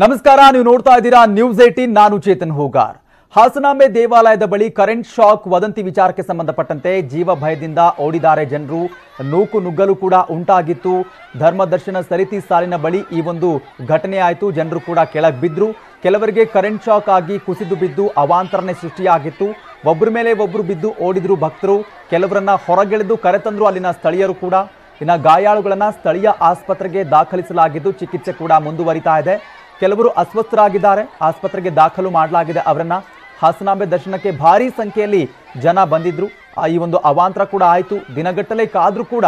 ನಮಸ್ಕಾರ, ನೀವು ನೋಡ್ತಾ ಇದ್ದೀರಾ ನ್ಯೂಸ್ ಏಟೀನ್ ನಾನು ಚೇತನ್ ಹೂಗಾರ್. ಹಾಸನಾಂಬೆ ದೇವಾಲಯದ ಬಳಿ ಕರೆಂಟ್ ಶಾಕ್ ವದಂತಿ ವಿಚಾರಕ್ಕೆ ಸಂಬಂಧಪಟ್ಟಂತೆ ಜೀವ ಭಯದಿಂದ ಓಡಿದ್ದಾರೆ ಜನರು. ನೂಕು ನುಗ್ಗಲು ಕೂಡ ಉಂಟಾಗಿತ್ತು. ಧರ್ಮದರ್ಶನ ಸರಿತಿ ಸಾಲಿನ ಬಳಿ ಈ ಒಂದು ಘಟನೆ ಆಯಿತು. ಜನರು ಕೂಡ ಕೆಳಗೆ ಬಿದ್ದರು ಕೆಲವರಿಗೆ ಕರೆಂಟ್ ಶಾಕ್ ಆಗಿ ಕುಸಿದು ಬಿದ್ದು ಅವಾಂತರನೇ ಸೃಷ್ಟಿಯಾಗಿತ್ತು. ಒಬ್ಬರ ಮೇಲೆ ಒಬ್ಬರು ಬಿದ್ದು ಓಡಿದ್ರು ಭಕ್ತರು. ಕೆಲವರನ್ನ ಹೊರಗೆಳೆದು ಕರೆತಂದ್ರು ಅಲ್ಲಿನ ಸ್ಥಳೀಯರು ಕೂಡ. ಇನ್ನು ಗಾಯಾಳುಗಳನ್ನು ಸ್ಥಳೀಯ ಆಸ್ಪತ್ರೆಗೆ ದಾಖಲಿಸಲಾಗಿದ್ದು ಚಿಕಿತ್ಸೆ ಕೂಡ ಮುಂದುವರಿತಾ ಇದೆ. ಕೆಲವರು ಅಸ್ವಸ್ಥರಾಗಿದ್ದಾರೆ. ಆಸ್ಪತ್ರೆಗೆ ದಾಖಲು ಮಾಡಲಾಗಿದೆ ಅವರನ್ನ. ಹಾಸನಾಂಬೆ ದರ್ಶನಕ್ಕೆ ಭಾರಿ ಸಂಖ್ಯೆಯಲ್ಲಿ ಜನ ಬಂದಿದ್ರು. ಈ ಒಂದು ಅವಾಂತರ ಕೂಡ ಆಯಿತು. ದಿನಗಟ್ಟಲೆ ಕಾದ್ರೂ ಕೂಡ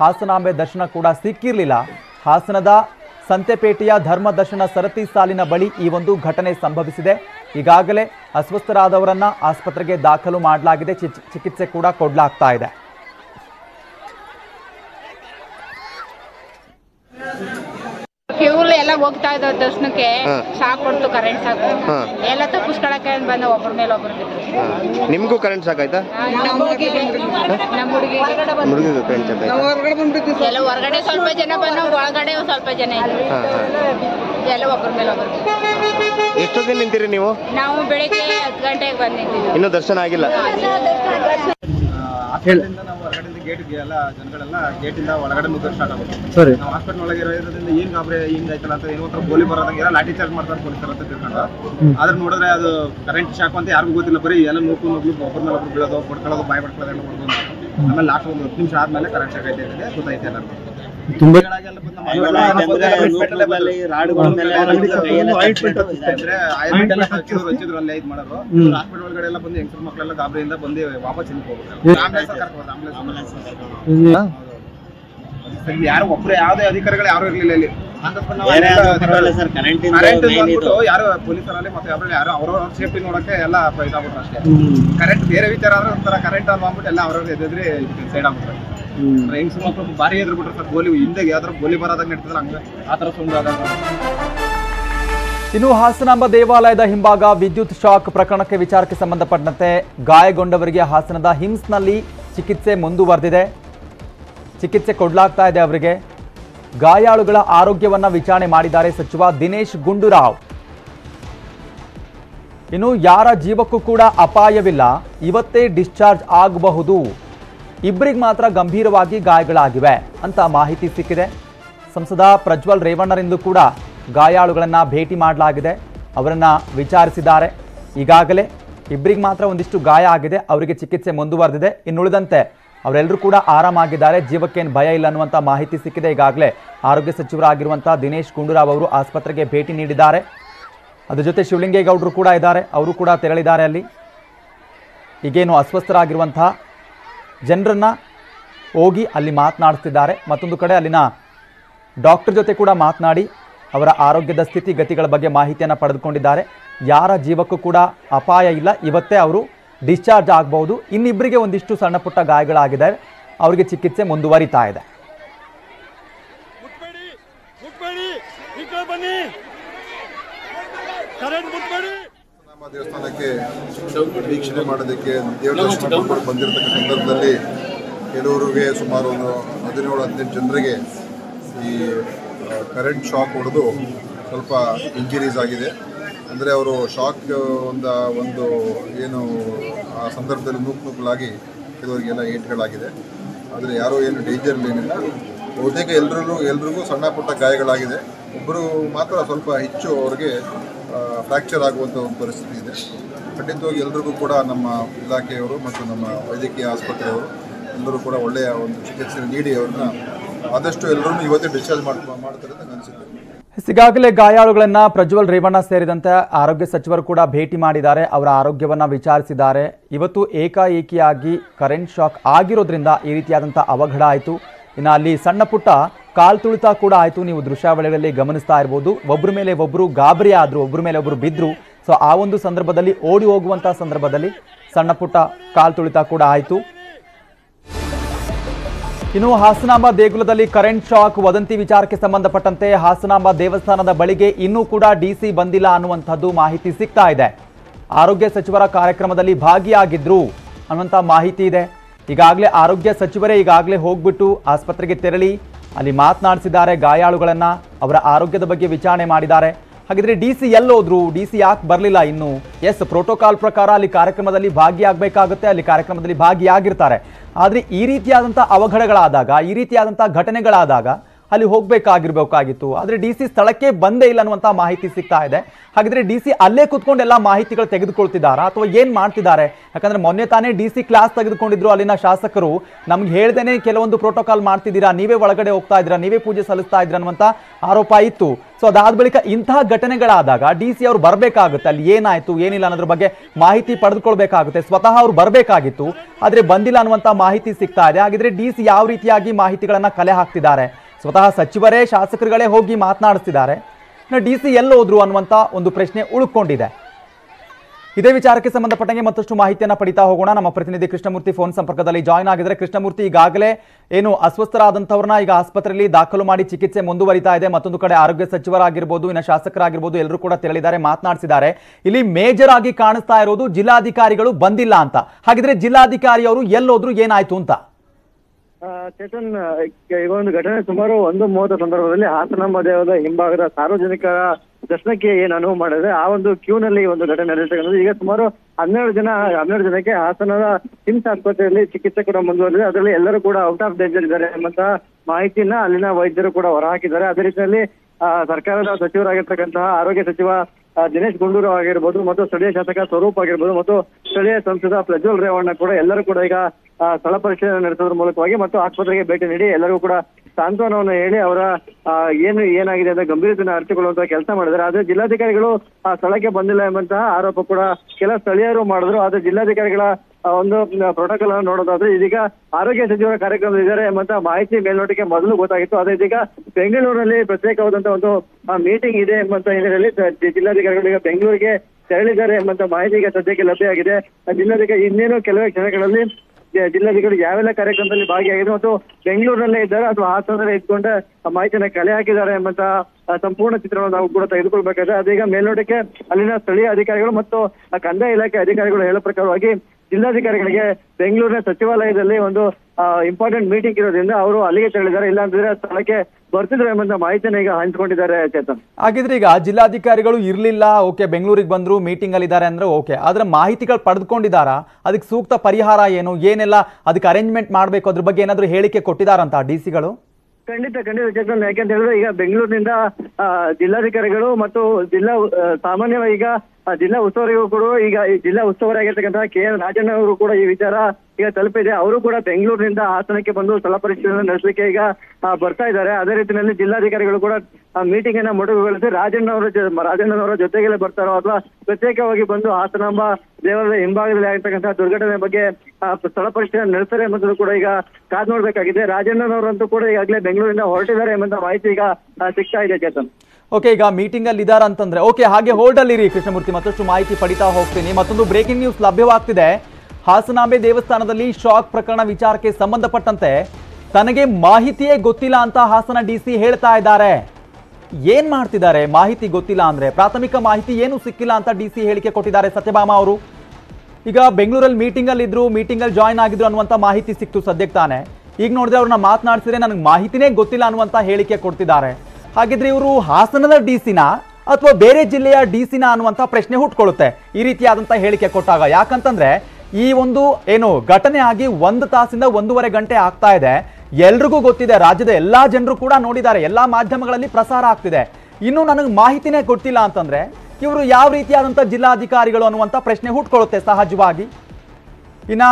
ಹಾಸನಾಂಬೆ ದರ್ಶನ ಕೂಡ ಸಿಕ್ಕಿರಲಿಲ್ಲ. ಹಾಸನದ ಸಂತೆಪೇಟೆಯ ಧರ್ಮ ದರ್ಶನ ಸರತಿ ಸಾಲಿನ ಬಳಿ ಈ ಒಂದು ಘಟನೆ ಸಂಭವಿಸಿದೆ. ಈಗಾಗಲೇ ಅಸ್ವಸ್ಥರಾದವರನ್ನ ಆಸ್ಪತ್ರೆಗೆ ದಾಖಲು ಮಾಡಲಾಗಿದೆ. ಚಿಕಿತ್ಸೆ ಕೂಡ ಕೊಡಲಾಗ್ತಾ ಇದೆ. ಕ್ಯೂಲ್ ಎಲ್ಲ ಹೋಗ್ತಾ ಇದ್ದ ದರ್ಶನಕ್ಕೆ. ಶಾಕ್ ಕೊಡ್ತು ಕರೆಂಟ್ ಸಾಕು. ಹಾ. ಎಲ್ಲ ತಪ್ಪಿಸ್ಕೊಳಕ್ಕೆ ಬಂದ ಒಬ್ಬರ ಮೇಲೆ ಒಬ್ಬರು ಬಿದ್ರು. ನಿಮಗೂ ಕರೆಂಟ್ ಸಾಕಾಯ್ತಾ? ನಮ್ಮ ಹುಡುಗಿಗೆ. ನಮ್ಮ ಹುಡುಗಿಗೆ ಮುಳುಗಿದ್ದು ಕರೆಂಟ್ ಸಾಕಾಯ್ತಾ. ಎಲ್ಲ ಹೊರಗಡೆ ಸ್ವಲ್ಪ ಜನ ಬಂದ ಒಳಗಡೆ ಒಂದ್ ಸ್ವಲ್ಪ ಜನ ಇದ್ರು. ಹಾಂ ಹಾಂ. ಎಲ್ಲ ಒಬ್ಬರ ಮೇಲೆ ಒಬ್ಬರು ಬಿದ್ರು. ಎಷ್ಟೊತ್ತಿಗೆ ನಿಂತೀರಿ ನೀವು? ನಾವು ಬೆಳಿಗ್ಗೆ ಹತ್ತು ಗಂಟೆಗೆ ಬಂದಿದ್ದೀವಿ. ಇನ್ನೂ ದರ್ಶನ ಆಗಿಲ್ಲ. ಹಾಸ್ಪಿಟಲಿಂದ ನಾವು ಹೊರಗಡೆಯಿಂದ ಗೇಟ್ಗೆ ಎಲ್ಲ ಜನಗಳೆಲ್ಲ ಗೇಟಿಂದ ಒಳಗಡೆ ನುಗ್ಗಕ್ಕೆ ಸ್ಟಾರ್ಟ್ ಆಗುತ್ತೆ ಸರಿ. ನಾವು ಹಾಸ್ಪಿಟಲ್ ಒಳಗೆ ಇರೋದ್ರಿಂದ ಏನ್ ಗಾಬರಿ ಹಿಂಗ್ ಆಯ್ತಲ್ಲ ಅಂತ ಏನೋ ಒಂಥರ ಗೋಲಿ ಬರೋದಂಗೆ ಲಾಠಿ ಚಾರ್ಜ್ ಮಾಡ್ತಾರೆ ಪೊಲೀಸರು ಅಂತ ತಿಳ್ಕೊಂಡು. ಆದ್ರೆ ನೋಡಿದ್ರೆ ಅದು ಕರೆಂಟ್ ಶಾಕ್ ಅಂತ ಯಾರಿಗೂ ಗೊತ್ತಿಲ್ಲ. ಬರೀ ಎಲ್ಲ ನೂಕು ನುಗ್ಲು ಒಬ್ಬರ ಮೇಲೆ ಒಬ್ರು ಬೀಳೋದು ಪಡ್ಕೊಳ್ಳೋದು ಬಾಯ್ ಪಡ್ಕೊಳ್ಳೋದು ಆಮೇಲೆ ಲಾಸ್ಟ್ ಒಂದು ಹತ್ತು ನಿಮಿಷ ಆದ್ಮೇಲೆ ಕರೆಂಟ್ ಶಾಕ್ ಐತೆ ಅಂತ ಗೊತ್ತಾಯ್ತು ಎಲ್ಲರಿಗೂ ತುಂಬಾ ಅಲ್ಲೇ ಯಾರು ಒಬ್ರು ಯಾವ್ದೇ ಅಧಿಕಾರಿಗಳು ಯಾರು ಇರ್ಲಿಲ್ಲ ಇಲ್ಲಿ ಕರೆಂಟ್ ಬಂದ್ಬಿಟ್ಟು ಯಾರು ಪೊಲೀಸರಲ್ಲಿ ಮತ್ತೆ ಯಾರು ಯಾರು ಅವ್ರವ್ರ ಸೇಫ್ಟಿ ನೋಡಕ್ಕೆ ಎಲ್ಲ ಇದಾಗ್ಬಿಟ್ರು ಅಷ್ಟೇ ಕರೆಂಟ್ ಬೇರೆ ವಿಚಾರ ಆದ್ರೆ ಒಂಥರ ಕರೆಂಟ್ ಅಂತ ಅಂದ್ಬಿಟ್ಟು ಎಲ್ಲ ಅವ್ರವ್ರ ಎದ್ರಿ ಸೈಡ್ ಆಗ್ಬಿಟ್ರೆ. ಹೆಂಗ್ಸ್ ಮಕ್ಕಳು ಭಾರಿ ಎದ್ರು ಬಿಟ್ರೆ ಸರ್. ಗೋಲಿ ಹಿಂದೆ ಯಾವ್ದಾರ ಗೋಲಿ ಬರೋದಾಗ ನಡೀತದಲ್ಲ ಹಂಗ ಆ ಸುಂದ ಆದಾಗ. ಇನ್ನು ಹಾಸನಾಂಬ ದೇವಾಲಯದ ಹಿಂಭಾಗ ವಿದ್ಯುತ್ ಶಾಕ್ ಪ್ರಕರಣಕ್ಕೆ ವಿಚಾರಕ್ಕೆ ಸಂಬಂಧಪಟ್ಟಂತೆ ಗಾಯಗೊಂಡವರಿಗೆ ಹಾಸನದ ಹಿಮ್ಸ್ನಲ್ಲಿ ಚಿಕಿತ್ಸೆ ಮುಂದುವರೆದಿದೆ. ಚಿಕಿತ್ಸೆ ಕೊಡಲಾಗ್ತಾ ಇದೆ ಅವರಿಗೆ. ಗಾಯಾಳುಗಳ ಆರೋಗ್ಯವನ್ನು ವಿಚಾರಣೆ ಮಾಡಿದ್ದಾರೆ ಸಚಿವ ದಿನೇಶ್ ಗುಂಡೂರಾವ್. ಇನ್ನು ಯಾರ ಜೀವಕ್ಕೂ ಕೂಡ ಅಪಾಯವಿಲ್ಲ. ಇವತ್ತೇ ಡಿಸ್ಚಾರ್ಜ್ ಆಗಬಹುದು. ಇಬ್ಬರಿಗೆ ಮಾತ್ರ ಗಂಭೀರವಾಗಿ ಗಾಯಗಳಾಗಿವೆ ಅಂತ ಮಾಹಿತಿ ಸಿಕ್ಕಿದೆ. ಸಂಸದ ಪ್ರಜ್ವಲ್ ರೇವಣ್ಣರಿಂದು ಕೂಡ ಗಾಯಾಳುಗಳನ್ನು ಭೇಟಿ ಮಾಡಲಾಗಿದೆ. ಅವರನ್ನು ವಿಚಾರಿಸಿದ್ದಾರೆ. ಈಗಾಗಲೇ ಇಬ್ಬರಿಗೆ ಮಾತ್ರ ಒಂದಿಷ್ಟು ಗಾಯ ಆಗಿದೆ. ಅವರಿಗೆ ಚಿಕಿತ್ಸೆ ಮುಂದುವರೆದಿದೆ. ಇನ್ನುಳಿದಂತೆ ಅವರೆಲ್ಲರೂ ಕೂಡ ಆರಾಮಾಗಿದ್ದಾರೆ. ಜೀವಕ್ಕೇನು ಭಯ ಇಲ್ಲ ಅನ್ನುವಂಥ ಮಾಹಿತಿ ಸಿಕ್ಕಿದೆ. ಈಗಾಗಲೇ ಆರೋಗ್ಯ ಸಚಿವರಾಗಿರುವಂಥ ದಿನೇಶ್ ಗುಂಡೂರಾವ್ ಅವರು ಆಸ್ಪತ್ರೆಗೆ ಭೇಟಿ ನೀಡಿದ್ದಾರೆ. ಅದ್ರ ಜೊತೆ ಶಿವಲಿಂಗೇಗೌಡರು ಕೂಡ ಇದ್ದಾರೆ. ಅವರು ಕೂಡ ತೆರಳಿದ್ದಾರೆ ಅಲ್ಲಿ. ಈಗೇನು ಅಸ್ವಸ್ಥರಾಗಿರುವಂತಹ ಜನರನ್ನ ಹೋಗಿ ಅಲ್ಲಿ ಮಾತನಾಡ್ತಿದ್ದಾರೆ ಮತ್ತೊಂದು ಕಡೆ ಅಲ್ಲಿನ ಡಾಕ್ಟರ್ ಜೊತೆ ಕೂಡ ಮಾತನಾಡಿ ಅವರ ಆರೋಗ್ಯದ ಸ್ಥಿತಿ, ಗತಿಗಳ ಬಗ್ಗೆ ಮಾಹಿತಿಯನ್ನು ಪಡೆದುಕೊಂಡಿದ್ದಾರೆ. ಯಾರ ಜೀವಕ್ಕೂ ಕೂಡ ಅಪಾಯ ಇಲ್ಲ. ಇವತ್ತೇ ಅವರು ಡಿಸ್ಚಾರ್ಜ್ ಆಗ್ಬೋದು ಇನ್ನಿಬ್ಬರಿಗೆ ಒಂದಿಷ್ಟು ಸಣ್ಣ ಪುಟ್ಟ ಗಾಯಗಳಾಗಿದೆ ಅವರಿಗೆ ಚಿಕಿತ್ಸೆ ಮುಂದುವರಿತಾ ಇದೆ ಮುಟ್ಬೇಡಿ ಮುಟ್ಬೇಡಿ ಈ ಕಡೆ ಬನ್ನಿ ಕರೆಂಟ್ ಮುಟ್ಬೇಡಿ ನಮ್ಮ ದೇವಸ್ಥಾನಕ್ಕೆ ವೀಕ್ಷಣೆ ಮಾಡೋದಕ್ಕೆ ದೇವರ ದರ್ಶನ ಬಂದಿರತಕ್ಕ ಸಂದರ್ಭದಲ್ಲಿ ಕೆಲವರಿಗೆ ಸುಮಾರು ಒಂದು ಹದಿನೇಳು, ಹದಿನೆಂಟು ಜನರಿಗೆ ಈ ಕರೆಂಟ್ ಶಾಕ್ ಹೊಡೆದು ಸ್ವಲ್ಪ ಇಂಜುರೀಸ್ ಆಗಿದೆ. ಅಂದರೆ ಅವರು ಶಾಕ್ ಒಂದು ಒಂದು ಏನು, ಆ ಸಂದರ್ಭದಲ್ಲಿ ನೂಕು ನೂಕಲಾಗಿ ಕೆಲವರಿಗೆಲ್ಲ ಏಟ್ಗಳಾಗಿದೆ. ಆದರೆ ಯಾರೂ ಏನು ಡೇಂಜರ್ ಏನಿಲ್ಲ. ಬಹುತೇಕ ಎಲ್ಲರೂ ಎಲ್ರಿಗೂ ಸಣ್ಣ ಪುಟ್ಟ ಗಾಯಗಳಾಗಿದೆ. ಒಬ್ಬರು ಮಾತ್ರ ಸ್ವಲ್ಪ ಹೆಚ್ಚು ಅವ್ರಿಗೆ ಫ್ರ್ಯಾಕ್ಚರ್ ಆಗುವಂಥ ಒಂದು ಪರಿಸ್ಥಿತಿ ಇದೆ. ಖಂಡಿತವಾಗಿ ಎಲ್ರಿಗೂ ಕೂಡ ನಮ್ಮ ಇಲಾಖೆಯವರು ಮತ್ತು ನಮ್ಮ ವೈದ್ಯಕೀಯ ಆಸ್ಪತ್ರೆಯವರು ಎಲ್ಲರೂ ಕೂಡ ಒಳ್ಳೆಯ ಒಂದು ಚಿಕಿತ್ಸೆ ನೀಡಿ ಅವ್ರನ್ನ ಆದಷ್ಟು ಎಲ್ಲರೂ ಇವತ್ತೇ ಡಿಸ್ಚಾರ್ಜ್ ಮಾಡ್, ಮಾಡ್ತಾರೆ ಅಂತ ಅನಿಸುತ್ತೆ. ಈಗಾಗಲೇ ಗಾಯಾಳುಗಳನ್ನು ಪ್ರಜ್ವಲ್ ರೇವಣ್ಣ ಸೇರಿದಂತೆ ಆರೋಗ್ಯ ಸಚಿವರು ಕೂಡ ಭೇಟಿ ಮಾಡಿದ್ದಾರೆ. ಅವರ ಆರೋಗ್ಯವನ್ನ ವಿಚಾರಿಸಿದ್ದಾರೆ. ಇವತ್ತು ಏಕಾಏಕಿಯಾಗಿ ಕರೆಂಟ್ ಶಾಕ್ ಆಗಿರೋದ್ರಿಂದ ಈ ರೀತಿಯಾದಂಥ ಅವಘಡ ಆಯಿತು. ಇನ್ನು ಅಲ್ಲಿ ಸಣ್ಣ ಪುಟ್ಟ ಕಾಲ್ ತುಳಿತ ಕೂಡ ಆಯಿತು. ನೀವು ದೃಶ್ಯಾವಳಿಗಳಲ್ಲಿ ಗಮನಿಸ್ತಾ ಇರ್ಬೋದು. ಒಬ್ಬರ ಮೇಲೆ ಒಬ್ಬರು ಗಾಬರಿ ಆದರು ಒಬ್ಬರ ಮೇಲೆ ಒಬ್ಬರು ಬಿದ್ದರು ಸೊ ಆ ಒಂದು ಸಂದರ್ಭದಲ್ಲಿ ಓಡಿ ಹೋಗುವಂಥ ಸಂದರ್ಭದಲ್ಲಿ ಸಣ್ಣ ಪುಟ್ಟ ಕಾಲ್ ತುಳಿತ ಕೂಡ ಆಯಿತು. ಇನ್ನು ಹಾಸನಾಂಬ ದೇಗುಲದಲ್ಲಿ ಕರೆಂಟ್ ಶಾಕ್ ವದಂತಿ ವಿಚಾರಕ್ಕೆ ಸಂಬಂಧಪಟ್ಟಂತೆ ಹಾಸನಾಂಬ ದೇವಸ್ಥಾನದ ಬಳಿಗೆ ಇನ್ನೂ ಕೂಡ ಡಿಸಿ ಬಂದಿಲ್ಲ ಅನ್ನುವಂಥದ್ದು ಮಾಹಿತಿ ಸಿಗ್ತಾ ಇದೆ. ಆರೋಗ್ಯ ಸಚಿವರ ಕಾರ್ಯಕ್ರಮದಲ್ಲಿ ಭಾಗಿಯಾಗಿದ್ರು ಅನ್ನುವಂಥ ಮಾಹಿತಿ ಇದೆ. ಈಗಾಗಲೇ ಆರೋಗ್ಯ ಸಚಿವರೇ ಈಗಾಗಲೇ ಹೋಗ್ಬಿಟ್ಟು ಆಸ್ಪತ್ರೆಗೆ ತೆರಳಿ, ಅಲ್ಲಿ ಮಾತನಾಡಿಸಿದ್ದಾರೆ ಗಾಯಾಳುಗಳನ್ನು, ಅವರ ಆರೋಗ್ಯದ ಬಗ್ಗೆ ವಿಚಾರಣೆ ಮಾಡಿದ್ದಾರೆ. ಹಾಗಿದ್ರೆ ಡಿ ಸಿ ಎಲ್ಲೋದ್ರು, ಡಿ ಸಿ ಯಾಕೆ ಬರಲಿಲ್ಲ ಇನ್ನು? ಎಸ್ ಪ್ರೋಟೋಕಾಲ್ ಪ್ರಕಾರ ಅಲ್ಲಿ ಕಾರ್ಯಕ್ರಮದಲ್ಲಿ ಭಾಗಿಯಾಗಬೇಕಾಗುತ್ತೆ, ಅಲ್ಲಿ ಕಾರ್ಯಕ್ರಮದಲ್ಲಿ ಭಾಗಿಯಾಗಿರ್ತಾರೆ. ಆದರೆ ಈ ರೀತಿಯಾದಂಥ ಅವಘಡಗಳಾದಾಗ, ಈ ರೀತಿಯಾದಂಥ ಘಟನೆಗಳಾದಾಗ ಅಲ್ಲಿ ಹೋಗ್ಬೇಕಾಗಿರ್ಬೇಕಾಗಿತ್ತು. ಆದ್ರೆ ಡಿ ಸಿ ಸ್ಥಳಕ್ಕೆ ಬಂದೇ ಇಲ್ಲ ಅನ್ನುವಂಥ ಮಾಹಿತಿ ಸಿಗ್ತಾ ಇದೆ. ಹಾಗಿದ್ರೆ ಡಿ ಸಿ ಅಲ್ಲೇ ಕುತ್ಕೊಂಡು ಎಲ್ಲ ಮಾಹಿತಿಗಳು ತೆಗೆದುಕೊಳ್ತಿದ್ದಾರಾ? ಅಥವಾ ಏನ್ ಮಾಡ್ತಿದ್ದಾರೆ? ಯಾಕಂದ್ರೆ ಮೊನ್ನೆ ತಾನೇ ಡಿ ಸಿ ಕ್ಲಾಸ್ ತೆಗೆದುಕೊಂಡಿದ್ರು ಅಲ್ಲಿನ ಶಾಸಕರು. ನಮ್ಗೆ ಹೇಳ್ದೇನೆ ಕೆಲವೊಂದು ಪ್ರೋಟೋಕಾಲ್ ಮಾಡ್ತಿದ್ದೀರಾ? ನೀವೇ ಒಳಗಡೆ ಹೋಗ್ತಾ ಇದ್ದೀರಾ? ನೀವೇ ಪೂಜೆ ಸಲ್ಲಿಸ್ತಾ ಇದ್ದೀರಾ ಅನ್ನುವಂಥ ಆರೋಪ ಇತ್ತು. ಸೊ ಅದಾದ ಬಳಿಕ ಇಂತಹ ಘಟನೆಗಳಾದಾಗ ಡಿ ಸಿ ಅವರು ಬರಬೇಕಾಗುತ್ತೆ. ಅಲ್ಲಿ ಏನಾಯ್ತು, ಏನಿಲ್ಲ ಅನ್ನೋದ್ರ ಬಗ್ಗೆ ಮಾಹಿತಿ ಪಡೆದುಕೊಳ್ಬೇಕಾಗುತ್ತೆ. ಸ್ವತಃ ಅವ್ರು ಬರಬೇಕಾಗಿತ್ತು, ಆದ್ರೆ ಬಂದಿಲ್ಲ ಅನ್ನುವಂಥ ಮಾಹಿತಿ ಸಿಗ್ತಾ ಇದೆ. ಹಾಗಿದ್ರೆ ಡಿ ಸಿ ಯಾವ ರೀತಿಯಾಗಿ ಮಾಹಿತಿಗಳನ್ನ ಕಲೆ ಹಾಕ್ತಿದ್ದಾರೆ? ಸ್ವತಃ ಸಚಿವರೇ ಶಾಸಕರುಗಳೇ ಹೋಗಿ ಮಾತನಾಡಿಸ್ತಿದ್ದಾರೆ. ಡಿ ಸಿ ಹೋದ್ರು ಅನ್ನುವಂಥ ಒಂದು ಪ್ರಶ್ನೆ ಉಳ್ಕೊಂಡಿದೆ. ಇದೇ ವಿಚಾರಕ್ಕೆ ಸಂಬಂಧಪಟ್ಟಂಗೆ ಮತ್ತಷ್ಟು ಮಾಹಿತಿಯನ್ನ ಪಡಿತಾ ಹೋಗೋಣ. ನಮ್ಮ ಪ್ರತಿನಿಧಿ ಕೃಷ್ಣಮೂರ್ತಿ ಫೋನ್ ಸಂಪರ್ಕದಲ್ಲಿ ಜಾಯ್ನ್ ಆಗಿದ್ರೆ ಕೃಷ್ಣಮೂರ್ತಿ, ಈಗಾಗಲೇ ಏನು ಅಸ್ವಸ್ಥರಾದಂಥವ್ರನ್ನ ಈಗ ಆಸ್ಪತ್ರೆಯಲ್ಲಿ ದಾಖಲು ಮಾಡಿ ಚಿಕಿತ್ಸೆ ಮುಂದುವರಿತಾ ಇದೆ. ಮತ್ತೊಂದು ಕಡೆ ಆರೋಗ್ಯ ಸಚಿವರಾಗಿರ್ಬೋದು, ಇನ್ನು ಶಾಸಕರಾಗಿರ್ಬೋದು, ಎಲ್ಲರೂ ಕೂಡ ತೆರಳಿದ್ದಾರೆ, ಮಾತನಾಡಿಸಿದ್ದಾರೆ. ಇಲ್ಲಿ ಮೇಜರ್ ಆಗಿ ಕಾಣಿಸ್ತಾ ಇರೋದು ಜಿಲ್ಲಾಧಿಕಾರಿಗಳು ಬಂದಿಲ್ಲ ಅಂತ. ಹಾಗಿದ್ರೆ ಜಿಲ್ಲಾಧಿಕಾರಿ ಅವರು ಎಲ್ಲೋದ್ರು ಏನಾಯ್ತು ಅಂತ? ಚೇತನ್ ಈಗ ಒಂದು ಘಟನೆ ಸುಮಾರು ಒಂದು ಮೂವತ್ತು ಸಂದರ್ಭದಲ್ಲಿ ಹಾಸನಾಂಬ ದೇವದ ಹಿಂಭಾಗದ ಸಾರ್ವಜನಿಕರ ದರ್ಶನಕ್ಕೆ ಏನ್ ಅನುವು ಮಾಡಿದ್ರೆ ಆ ಒಂದು ಕ್ಯೂ ನಲ್ಲಿ ಈ ಒಂದು ಘಟನೆ ನಡೆದಿರ್ತಕ್ಕಂಥದ್ದು ಈಗ ಸುಮಾರು ಹನ್ನೆರಡು ಜನ, ಹನ್ನೆರಡು ಜನಕ್ಕೆ ಹಾಸನದ ಸಿಮ್ಸ್ ಆಸ್ಪತ್ರೆಯಲ್ಲಿ ಚಿಕಿತ್ಸೆ ಕೂಡ ಮುಂದುವರೆದಿದೆ. ಅದರಲ್ಲಿ ಎಲ್ಲರೂ ಕೂಡ ಔಟ್ ಆಫ್ ಡೇಂಜರ್ ಇದ್ದಾರೆ ಎಂಬಂತಹ ಮಾಹಿತಿಯನ್ನ ಅಲ್ಲಿನ ವೈದ್ಯರು ಕೂಡ ಹೊರಹಾಕಿದ್ದಾರೆ. ಅದೇ ರೀತಿಯಲ್ಲಿ ಸರ್ಕಾರದ ಸಚಿವರಾಗಿರ್ತಕ್ಕಂತಹ ಆರೋಗ್ಯ ಸಚಿವ ದಿನೇಶ್ ಗುಂಡೂರು ಆಗಿರ್ಬೋದು ಮತ್ತು ಸ್ಥಳೀಯ ಶಾಸಕ ಸ್ವರೂಪ್ ಆಗಿರ್ಬೋದು ಮತ್ತು ಸ್ಥಳೀಯ ಸಂಸದ ಪ್ರಜ್ವಲ್ ರೇವಣ್ಣ ಕೂಡ ಎಲ್ಲರೂ ಕೂಡ ಈಗ ಸ್ಥಳ ಪರಿಶೀಲನೆ ನಡೆಸೋದ್ರ ಮೂಲಕವಾಗಿ ಮತ್ತು ಆಸ್ಪತ್ರೆಗೆ ಭೇಟಿ ನೀಡಿ ಎಲ್ಲರಿಗೂ ಕೂಡ ಸಾಂತ್ವನವನ್ನು ಹೇಳಿ ಅವರ ಏನು ಏನಾಗಿದೆ ಅಂತ ಗಂಭೀರತೆಯನ್ನು ಅರಿತುಕೊಳ್ಳುವಂತಹ ಕೆಲಸ ಮಾಡಿದ್ದಾರೆ. ಆದ್ರೆ ಜಿಲ್ಲಾಧಿಕಾರಿಗಳು ಆ ಸ್ಥಳಕ್ಕೆ ಬಂದಿಲ್ಲ ಎಂಬಂತಹ ಆರೋಪ ಕೂಡ ಕೆಲ ಸ್ಥಳೀಯರು ಮಾಡಿದ್ರು. ಆದ್ರೆ ಜಿಲ್ಲಾಧಿಕಾರಿಗಳ ಒಂದು ಪ್ರೋಟೋಕಾಲ್ ಅನ್ನು ನೋಡೋದಾದ್ರೆ ಇದೀಗ ಆರೋಗ್ಯ ಸಚಿವರ ಕಾರ್ಯಕ್ರಮದಲ್ಲಿದ್ದಾರೆ ಮತ್ತೆ ಮಾಹಿತಿ ಮೇಲ್ನೋಟಕ್ಕೆ ಮೊದಲು ಗೊತ್ತಾಗಿತ್ತು. ಅದೇ ಇದೀಗ ಬೆಂಗಳೂರಿನಲ್ಲಿ ಪ್ರತ್ಯೇಕವಾದಂತಹ ಒಂದು ಮೀಟಿಂಗ್ ಇದೆ ಎಂಬಂತ ಹಿನ್ನೆಲೆಯಲ್ಲಿ ಜಿಲ್ಲಾಧಿಕಾರಿಗಳು ಈಗ ಬೆಂಗಳೂರಿಗೆ ತೆರಳಿದ್ದಾರೆ ಎಂಬಂತ ಮಾಹಿತಿ ಈಗ ಸದ್ಯಕ್ಕೆ ಲಭ್ಯವಾಗಿದೆ ಆಗಿದೆ. ಜಿಲ್ಲಾಧಿಕಾರಿ ಇನ್ನೇನು ಕೆಲವೇ ಕ್ಷಣಗಳಲ್ಲಿ ಜಿಲ್ಲಾಧಿಕಾರಿ ಯಾವೆಲ್ಲ ಕಾರ್ಯಕ್ರಮದಲ್ಲಿ ಭಾಗಿಯಾಗಿದೆ ಮತ್ತು ಬೆಂಗಳೂರಿನಲ್ಲೇ ಇದ್ದಾರೆ ಅಥವಾ ಹಾಸನದಲ್ಲೇ ಇಟ್ಕೊಂಡು ಆ ಮಾಹಿತಿಯನ್ನ ಕಲೆ ಹಾಕಿದ್ದಾರೆ ಎಂಬಂತಹ ಸಂಪೂರ್ಣ ಚಿತ್ರವನ್ನು ನಾವು ಕೂಡ ತೆಗೆದುಕೊಳ್ಬೇಕಾದ್ರೆ ಅದೀಗ ಮೇಲ್ನೋಟಕ್ಕೆ ಅಲ್ಲಿನ ಸ್ಥಳೀಯ ಅಧಿಕಾರಿಗಳು ಮತ್ತು ಕಂದಾಯ ಇಲಾಖೆ ಅಧಿಕಾರಿಗಳು ಹೇಳೋ ಪ್ರಕಾರವಾಗಿ ಜಿಲ್ಲಾಧಿಕಾರಿಗಳಿಗೆ ಬೆಂಗಳೂರಿನ ಸಚಿವಾಲಯದಲ್ಲಿ ಒಂದು ಇಂಪಾರ್ಟೆಂಟ್ ಮೀಟಿಂಗ್ ಇರೋದ್ರಿಂದ ಅವರು ಅಲ್ಲಿಗೆ ತೆರಳಿದ್ದಾರೆ. ಇಲ್ಲಾಂದ್ರೆ ಸ್ಥಳಕ್ಕೆ ಬರ್ತಿದ್ರು ಎಂಬಂತ ಮಾಹಿತಿಯನ್ನು ಈಗ ಹಂಚಿಕೊಂಡಿದ್ದಾರೆ ಚೇತನ್. ಹಾಗಿದ್ರೆ ಈಗ ಜಿಲ್ಲಾಧಿಕಾರಿಗಳು ಇರ್ಲಿಲ್ಲ, ಓಕೆ, ಬೆಂಗಳೂರಿಗೆ ಬಂದ್ರು ಮೀಟಿಂಗ್ ಅಲ್ಲಿ ಇದ್ದಾರೆ ಅಂದ್ರೆ ಓಕೆ. ಆದ್ರೆ ಮಾಹಿತಿಗಳು ಪಡೆದುಕೊಂಡಿದ್ದಾರಾ? ಅದಕ್ಕೆ ಸೂಕ್ತ ಪರಿಹಾರ ಏನು? ಏನೆಲ್ಲ ಅದಕ್ಕೆ ಅರೇಂಜ್ಮೆಂಟ್ ಮಾಡಬೇಕು? ಅದ್ರ ಬಗ್ಗೆ ಏನಾದ್ರೂ ಹೇಳಿಕೆ ಕೊಟ್ಟಿದಾರಂತ ಡಿ ಸಿಗಳು ಖಂಡಿತ ಖಂಡಿತ ಚೇತನ್ ಯಾಕೆಂತ ಹೇಳಿದ್ರೆ ಈಗ ಬೆಂಗಳೂರಿನಿಂದ ಜಿಲ್ಲಾಧಿಕಾರಿಗಳು ಮತ್ತು ಜಿಲ್ಲಾ ಸಾಮಾನ್ಯವಾಗಿ ಈಗ ಜಿಲ್ಲಾ ಉಸ್ತುವಾರಿಗೂ ಕೂಡ ಈಗ ಜಿಲ್ಲಾ ಉಸ್ತುವಾರಿ ಆಗಿರ್ತಕ್ಕಂತಹ ಕೆ ಎನ್ ರಾಜಣ್ಣ ಅವರು ಕೂಡ ಈ ವಿಚಾರ ಈಗ ತಲುಪಿದೆ. ಅವರು ಕೂಡ ಬೆಂಗಳೂರಿನಿಂದ ಹಾಸನಕ್ಕೆ ಬಂದು ಸ್ಥಳ ಪರಿಶೀಲನೆ ನಡೆಸಲಿಕ್ಕೆ ಈಗ ಬರ್ತಾ ಇದ್ದಾರೆ. ಅದೇ ರೀತಿಯಲ್ಲಿ ಜಿಲ್ಲಾಧಿಕಾರಿಗಳು ಕೂಡ ಮೀಟಿಂಗ್ ಅನ್ನ ಮೊಟಕುಗೊಳಿಸಿ ರಾಜಣ್ಣವರ ರಾಜಣ್ಣನವರ ಜೊತೆಗೆಲ್ಲ ಬರ್ತಾರೋ ಅಥವಾ ಪ್ರತ್ಯೇಕವಾಗಿ ಬಂದು ಹಾಸನಾಂಬ ದೇವರ ಹಿಂಭಾಗದಲ್ಲಿ ಆಗಿರ್ತಕ್ಕಂತಹ ದುರ್ಘಟನೆ ಬಗ್ಗೆ ಆ, ಸ್ಥಳ ಪರಿಶೀಲನೆ ನಡೆಸ್ತಾರೆ ಎಂಬುದು ಕೂಡ ಈಗ ಕಾದ್ ನೋಡ್ಬೇಕಾಗಿದೆ. ರಾಜಣ್ಣನವರಂತೂ ಕೂಡ ಈಗಾಗಲೇ ಬೆಂಗಳೂರಿಂದ ಹೊರಟಿದ್ದಾರೆ ಎಂಬಂತ ಮಾಹಿತಿ ಈಗ ಆ, ಸಿಗ್ತಾ ಇದೆ ಚೇತನ್. ಓಕೆ ಈಗ ಮೀಟಿಂಗ್ ಅಲ್ಲಿ ಇದಾರ ಅಂತಂದ್ರೆ ಓಕೆ ಹಾಗೆ ಹೋಲ್ಡ್ ಅಲ್ಲಿ ಕೃಷ್ಣಮೂರ್ತಿ ಮತ್ತಷ್ಟು ಮಾಹಿತಿ ಪಡಿತಾ ಹೋಗ್ತೀನಿ. ಮತ್ತೊಂದು ಬ್ರೇಕಿಂಗ್ ನ್ಯೂಸ್ ಲಭ್ಯವಾಗ್ತಿದೆ. ಹಾಸನಾಂಬೆ ದೇವಸ್ಥಾನದಲ್ಲಿ ಶಾಕ್ ಪ್ರಕರಣ ವಿಚಾರಕ್ಕೆ ಸಂಬಂಧಪಟ್ಟಂತೆ ತನಗೆ ಮಾಹಿತಿಯೇ ಗೊತ್ತಿಲ್ಲ ಅಂತ ಹಾಸನ ಡಿಸಿ ಹೇಳ್ತಾ ಇದ್ದಾರೆ. ಏನ್ ಮಾಡ್ತಿದ್ದಾರೆ? ಮಾಹಿತಿ ಗೊತ್ತಿಲ್ಲ ಅಂದ್ರೆ, ಪ್ರಾಥಮಿಕ ಮಾಹಿತಿ ಏನು ಸಿಕ್ಕಿಲ್ಲ ಅಂತ ಡಿ ಸಿ ಹೇಳಿಕೆ ಕೊಟ್ಟಿದ್ದಾರೆ ಸತ್ಯಭಾಮ ಅವರು. ಈಗ ಬೆಂಗಳೂರಲ್ಲಿ ಮೀಟಿಂಗ್ ಅಲ್ಲಿ ಇದ್ರು ಮೀಟಿಂಗ್ ಅಲ್ಲಿ ಜಾಯ್ನ್ ಆಗಿದ್ರು ಅನ್ನುವಂತ ಮಾಹಿತಿ ಸಿಕ್ತು ಸದ್ಯಕ್ಕೆ ತಾನೆ. ಈಗ ನೋಡಿದ್ರೆ ಅವ್ರನ್ನ ಮಾತನಾಡಿಸಿದ್ರೆ ನನಗೆ ಮಾಹಿತಿನೇ ಗೊತ್ತಿಲ್ಲ ಅನ್ನುವಂತ ಹೇಳಿಕೆ ಕೊಡ್ತಿದ್ದಾರೆ. ಹಾಗಿದ್ರೆ ಇವರು ಹಾಸನದ ಡಿ ಸಿನ ಅಥವಾ ಬೇರೆ ಜಿಲ್ಲೆಯ ಡಿ ಸಿನ ಅನ್ನುವಂತ ಪ್ರಶ್ನೆ ಹುಟ್ಕೊಳ್ಳುತ್ತೆ. ಈ ರೀತಿಯಾದಂತ ಹೇಳಿಕೆ ಕೊಟ್ಟಾಗ. ಯಾಕಂತಂದ್ರೆ, ಈ ಒಂದು, ಏನು ಘಟನೆ ಆಗಿ ಒಂದು ತಾಸಿಂದ ಒಂದೂವರೆ ಗಂಟೆ ಆಗ್ತಾ ಇದೆ. ಎಲ್ರಿಗೂ ಗೊತ್ತಿದೆ, ರಾಜ್ಯದ ಎಲ್ಲಾ ಜನರು ಕೂಡ ನೋಡಿದ್ದಾರೆ, ಎಲ್ಲಾ ಮಾಧ್ಯಮಗಳಲ್ಲಿ ಪ್ರಸಾರ ಆಗ್ತಿದೆ. ಇನ್ನು ನನಗೆ ಮಾಹಿತಿನೇ ಗೊತ್ತಿಲ್ಲ ಅಂತಂದ್ರೆ, ಇವರು ಯಾವ ರೀತಿಯಾದಂಥ ಜಿಲ್ಲಾಧಿಕಾರಿಗಳು ಅನ್ನುವಂಥ ಪ್ರಶ್ನೆ ಹುಟ್ಕೊಳ್ಳುತ್ತೆ ಸಹಜವಾಗಿ. ಇನ್ನ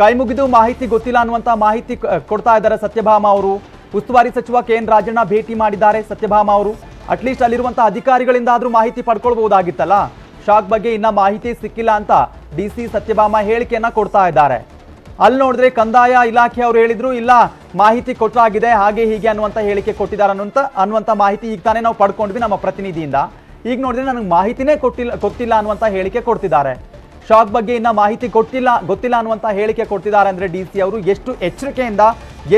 ಕೈ ಮುಗಿದು ಮಾಹಿತಿ ಗೊತ್ತಿಲ್ಲ ಅನ್ನುವಂಥ ಮಾಹಿತಿ ಕೊಡ್ತಾ ಇದ್ದಾರೆ ಸತ್ಯಭಾಮ ಅವರು. ಉಸ್ತುವಾರಿ ಸಚಿವ ಕೆ ಎನ್ ರಾಜಣ್ಣ ಭೇಟಿ ಮಾಡಿದ್ದಾರೆ ಸತ್ಯಭಾಮ ಅವರು. ಅಟ್ಲೀಸ್ಟ್ ಅಲ್ಲಿರುವಂಥ ಅಧಿಕಾರಿಗಳಿಂದ ಆದ್ರೂ ಮಾಹಿತಿ ಪಡ್ಕೊಳ್ಬಹುದಾಗಿತ್ತಲ್ಲ? ಶಾಕ್ ಬಗ್ಗೆ ಇನ್ನ ಮಾಹಿತಿ ಸಿಕ್ಕಿಲ್ಲ ಅಂತ ಡಿ ಸಿ ಸತ್ಯಭಾಮ ಹೇಳಿಕೆಯನ್ನ ಕೊಡ್ತಾ ಇದ್ದಾರೆ. ಅಲ್ಲಿ ನೋಡಿದ್ರೆ ಕಂದಾಯ ಇಲಾಖೆ ಅವರು ಹೇಳಿದ್ರು, ಇಲ್ಲ, ಮಾಹಿತಿ ಕೊಟ್ಟಾಗಿದೆ ಹಾಗೆ ಹೀಗೆ ಅನ್ನುವಂಥ ಹೇಳಿಕೆ ಕೊಟ್ಟಿದ್ದಾರೆ ಅನ್ನುವಂಥ ಅನ್ನುವಂಥ ಮಾಹಿತಿ ಈಗ ತಾನೇ ನಾವು ಪಡ್ಕೊಂಡ್ವಿ ನಮ್ಮ ಪ್ರತಿನಿಧಿಯಿಂದ. ಈಗ ನೋಡಿದ್ರೆ ನನಗೆ ಮಾಹಿತಿನೇ ಕೊಟ್ಟಿಲ್ಲ, ಗೊತ್ತಿಲ್ಲ ಅನ್ನುವಂಥ ಹೇಳಿಕೆ ಕೊಡ್ತಿದ್ದಾರೆ. ಶಾಕ್ ಬಗ್ಗೆ ಇನ್ನ ಮಾಹಿತಿ ಕೊಟ್ಟಿಲ್ಲ ಗೊತ್ತಿಲ್ಲ ಅನ್ನುವಂಥ ಹೇಳಿಕೆ ಕೊಡ್ತಿದ್ದಾರೆ ಅಂದರೆ ಡಿ ಸಿ ಅವರು ಎಷ್ಟು ಎಚ್ಚರಿಕೆಯಿಂದ,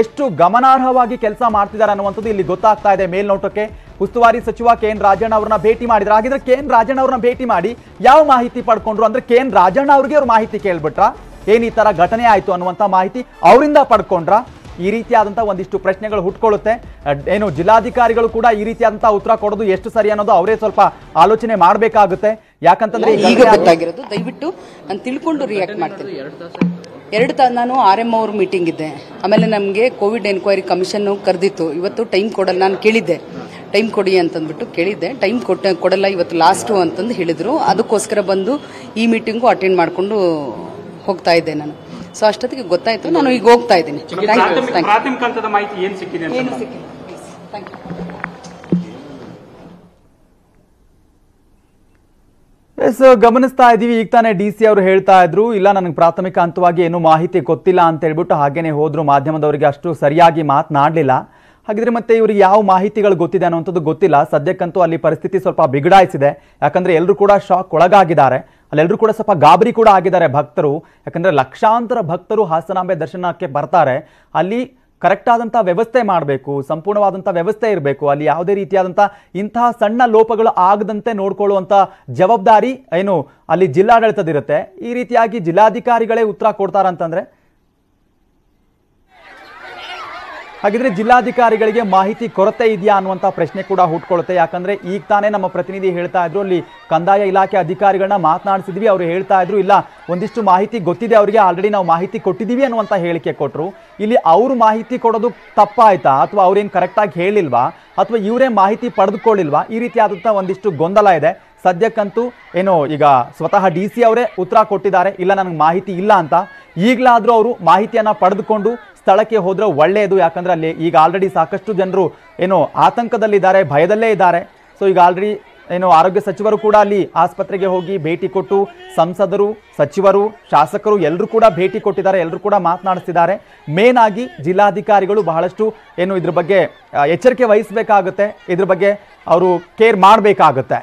ಎಷ್ಟು ಗಮನಾರ್ಹವಾಗಿ ಕೆಲಸ ಮಾಡ್ತಿದ್ದಾರೆ ಅನ್ನುವಂಥದ್ದು ಇಲ್ಲಿ ಗೊತ್ತಾಗ್ತಾ ಇದೆ ಮೇಲ್ನೋಟಕ್ಕೆ. ಉಸ್ತುವಾರಿ ಸಚಿವ ಕೆ ಎನ್ ರಾಜಣ್ಣ ಅವ್ರನ್ನ ಭೇಟಿ ಮಾಡಿದ್ರು. ಹಾಗಿದ್ರೆ ಕೆ ಎನ್ ರಾಜಣ್ಣ ಅವ್ರನ್ನ ಭೇಟಿ ಮಾಡಿ ಯಾವ ಮಾಹಿತಿ ಪಡ್ಕೊಂಡ್ರು ಅಂದ್ರೆ ಕೆ ಎನ್ ರಾಜಣ್ಣ ಅವ್ರಿಗೆ ಅವ್ರು ಮಾಹಿತಿ ಕೇಳ್ಬಿಟ್ರ? ಏನ್ ಈ ಥರ ಘಟನೆ ಆಯಿತು ಅನ್ನುವಂಥ ಮಾಹಿತಿ ಅವರಿಂದ ಪಡ್ಕೊಂಡ್ರ ಈ ರೀತಿಯಾದಂಥ ಒಂದಿಷ್ಟು ಪ್ರಶ್ನೆಗಳು ಹುಟ್ಕೊಳ್ಳುತ್ತೆ. ಏನು ಜಿಲ್ಲಾಧಿಕಾರಿಗಳು ಕೂಡ ಈ ರೀತಿಯಾದಂಥ ಉತ್ತರ ಕೊಡೋದು ಎಷ್ಟು ಸರಿ ಅನ್ನೋದು ಅವರೇ ಸ್ವಲ್ಪ ಆಲೋಚನೆ ಮಾಡಬೇಕಾಗುತ್ತೆ. ಯಾಕಂತಂದ್ರೆ ಈಗ ಗೊತ್ತಾಗಿರೋದು ದಯವಿಟ್ಟು ನಾನು ತಿಳ್ಕೊಂಡು ರಿಯಾಕ್ಟ್ ಮಾಡ್ತೀನಿ. ಎರಡು ತ ನಾನು ಆರ್ ಎಂ ಅವ್ರ ಮೀಟಿಂಗ್ ಇದ್ದೆ. ಆಮೇಲೆ ನಮಗೆ ಕೋವಿಡ್ ಎನ್ಕ್ವೈರಿ ಕಮಿಷನ್ನು ಕರೆದಿತ್ತು. ಇವತ್ತು ಟೈಮ್ ಕೊಡಲ್ಲ ನಾನು ಕೇಳಿದ್ದೆ. ಟೈಮ್ ಕೊಡಿ ಅಂತಂದ್ಬಿಟ್ಟು ಕೇಳಿದ್ದೆ. ಟೈಮ್ ಕೊಟ್ಟ ಕೊಡಲ್ಲ ಇವತ್ತು ಲಾಸ್ಟು ಅಂತಂದು ಹೇಳಿದರು. ಅದಕ್ಕೋಸ್ಕರ ಬಂದು ಈ ಮೀಟಿಂಗು ಅಟೆಂಡ್ ಮಾಡಿಕೊಂಡು ಹೋಗ್ತಾ ಇದ್ದೆ ನಾನು. ಸೊ ಅಷ್ಟೊತ್ತಿಗೆ ಗೊತ್ತಾಯ್ತು ನಾನು ಈಗ ಹೋಗ್ತಾ ಇದ್ದೀನಿ. ಥ್ಯಾಂಕ್ ಯು ಪ್ರಾಥಮಿಕ ಹಂತದ ಮಾಹಿತಿ ಏನ್ ಸಿಕ್ಕಿದೆ ಅಂತ ಏನು ಸಿಕ್ಕಿಲ್ಲ ಥ್ಯಾಂಕ್ ಯು ಎಸ್ ಗಮನಿಸ್ತಾ ಇದೀವಿ ಈಗ ತಾನೇ ಡಿ ಸಿ ಅವರು ಹೇಳ್ತಾ ಇದ್ರು ಇಲ್ಲ ನನಗೆ ಪ್ರಾಥಮಿಕ ಹಂತವಾಗಿ ಏನು ಮಾಹಿತಿ ಗೊತ್ತಿಲ್ಲ ಅಂತ ಹೇಳ್ಬಿಟ್ಟು ಹಾಗೇನೆ ಹೋದ್ರು ಮಾಧ್ಯಮದವರಿಗೆ ಅಷ್ಟು ಸರಿಯಾಗಿ ಮಾತನಾಡಲಿಲ್ಲ. ಹಾಗಿದ್ರೆ ಮತ್ತೆ ಇವ್ರಿಗೆ ಯಾವ ಮಾಹಿತಿಗಳು ಗೊತ್ತಿದೆ ಅನ್ನೋಂಥದ್ದು ಗೊತ್ತಿಲ್ಲ. ಸದ್ಯಕ್ಕಂತೂ ಅಲ್ಲಿ ಪರಿಸ್ಥಿತಿ ಸ್ವಲ್ಪ ಬಿಗಡಾಯಿಸಿದೆ. ಯಾಕಂದ್ರೆ ಎಲ್ಲರೂ ಕೂಡ ಶಾಕ್ ಒಳಗಾಗಿದ್ದಾರೆ. ಅಲ್ಲೆಲ್ಲರೂ ಕೂಡ ಸ್ವಲ್ಪ ಗಾಬರಿ ಕೂಡ ಆಗಿದ್ದಾರೆ ಭಕ್ತರು. ಯಾಕಂದರೆ ಲಕ್ಷಾಂತರ ಭಕ್ತರು ಹಾಸನಾಂಬೆ ದರ್ಶನಕ್ಕೆ ಬರ್ತಾರೆ. ಅಲ್ಲಿ ಕರೆಕ್ಟ್ ಆದಂಥ ವ್ಯವಸ್ಥೆ ಮಾಡಬೇಕು ಸಂಪೂರ್ಣವಾದಂಥ ವ್ಯವಸ್ಥೆ ಇರಬೇಕು. ಅಲ್ಲಿ ಯಾವುದೇ ರೀತಿಯಾದಂಥ ಇಂತಹ ಸಣ್ಣ ಲೋಪಗಳು ಆಗದಂತೆ ನೋಡ್ಕೊಳ್ಳುವಂಥ ಜವಾಬ್ದಾರಿ ಏನು ಅಲ್ಲಿ ಜಿಲ್ಲಾಡಳಿತದಿರುತ್ತೆ. ಈ ರೀತಿಯಾಗಿ ಜಿಲ್ಲಾಧಿಕಾರಿಗಳೇ ಉತ್ತರ ಕೊಡ್ತಾರಂತಂದ್ರೆ ಹಾಗಿದ್ರೆ ಜಿಲ್ಲಾಧಿಕಾರಿಗಳಿಗೆ ಮಾಹಿತಿ ಕೊರತೆ ಇದೆಯಾ ಅನ್ನುವಂಥ ಪ್ರಶ್ನೆ ಕೂಡ ಹುಟ್ಕೊಳ್ಳುತ್ತೆ ಯಾಕಂದ್ರೆ ಈಗ ತಾನೇ ನಮ್ಮ ಪ್ರತಿನಿಧಿ ಹೇಳ್ತಾ ಇದ್ರು, ಅಲ್ಲಿ ಕಂದಾಯ ಇಲಾಖೆ ಅಧಿಕಾರಿಗಳನ್ನ ಮಾತನಾಡಿಸಿದ್ವಿ, ಅವರು ಹೇಳ್ತಾ ಇದ್ರು, ಇಲ್ಲ, ಒಂದಿಷ್ಟು ಮಾಹಿತಿ ಗೊತ್ತಿದೆ, ಅವರಿಗೆ ಆಲ್ರೆಡಿ ನಾವು ಮಾಹಿತಿ ಕೊಟ್ಟಿದ್ದೀವಿ ಅನ್ನುವಂಥ ಹೇಳಿಕೆ ಕೊಟ್ಟರು ಇಲ್ಲಿ ಅವರು ಮಾಹಿತಿ ಕೊಡೋದು ತಪ್ಪಾಯ್ತಾ? ಅಥವಾ ಅವ್ರೇನು ಕರೆಕ್ಟಾಗಿ ಹೇಳಿಲ್ವಾ? ಅಥವಾ ಇವರೇ ಮಾಹಿತಿ ಪಡೆದುಕೊಳ್ಳಿಲ್ವಾ? ಈ ರೀತಿಯಾದಂಥ ಒಂದಿಷ್ಟು ಗೊಂದಲ ಇದೆ. ಸದ್ಯಕ್ಕಂತೂ ಏನು ಈಗ ಸ್ವತಃ ಡಿ ಸಿ ಅವರೇ ಉತ್ತರ ಕೊಟ್ಟಿದ್ದಾರೆ, ಇಲ್ಲ, ನನಗೆ ಮಾಹಿತಿ ಇಲ್ಲ ಅಂತ. ಈಗಲಾದರೂ ಅವರು ಮಾಹಿತಿಯನ್ನು ಪಡೆದುಕೊಂಡು ಸ್ಥಳಕ್ಕೆ ಹೋದ್ರೆ ಒಳ್ಳೆಯದು ಯಾಕಂದ್ರೆ ಅಲ್ಲಿ ಈಗ ಆಲ್ರೆಡಿ ಸಾಕಷ್ಟು ಜನರು ಏನು ಆತಂಕದಲ್ಲಿದ್ದಾರೆ, ಭಯದಲ್ಲೇ ಇದ್ದಾರೆ. ಸೊ ಈಗ ಆಲ್ರೆಡಿ ಏನು ಆರೋಗ್ಯ ಸಚಿವರು ಕೂಡ ಅಲ್ಲಿ ಆಸ್ಪತ್ರೆಗೆ ಹೋಗಿ ಭೇಟಿ ಕೊಟ್ಟು, ಸಂಸದರು, ಸಚಿವರು, ಶಾಸಕರು ಎಲ್ಲರೂ ಕೂಡ ಭೇಟಿ ಕೊಟ್ಟಿದ್ದಾರೆ ಎಲ್ಲರೂ ಕೂಡ ಮಾತನಾಡಿಸಿದ್ದಾರೆ ಮೇನ್ ಆಗಿ ಜಿಲ್ಲಾಧಿಕಾರಿಗಳು ಬಹಳಷ್ಟು ಏನು ಇದ್ರ ಬಗ್ಗೆ ಎಚ್ಚರಿಕೆ ವಹಿಸಬೇಕಾಗುತ್ತೆ. ಇದ್ರ ಬಗ್ಗೆ ಅವರು ಕೇರ್ ಮಾಡಬೇಕಾಗುತ್ತೆ.